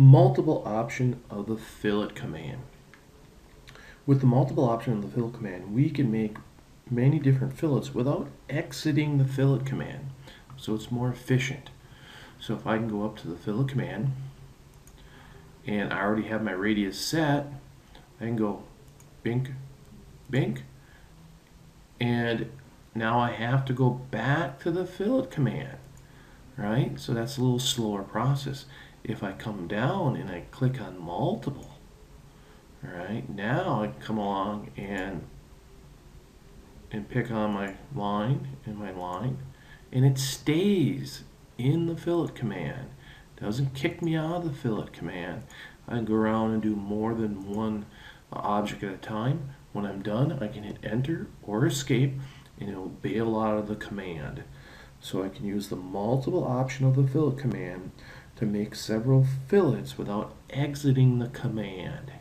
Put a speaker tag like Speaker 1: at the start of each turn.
Speaker 1: multiple option of the fillet command. With the multiple option of the fillet command, we can make many different fillets without exiting the fillet command. So it's more efficient. So if I can go up to the fillet command, and I already have my radius set, I can go bink, bink, and now I have to go back to the fillet command, right? So that's a little slower process. If I come down and I click on multiple, right, now I come along and and pick on my line and my line, and it stays in the fillet command doesn't kick me out of the fillet command. I can go around and do more than one object at a time. When I'm done, I can hit enter or escape and it will bail out of the command. So I can use the multiple option of the fillet command to make several fillets without exiting the command.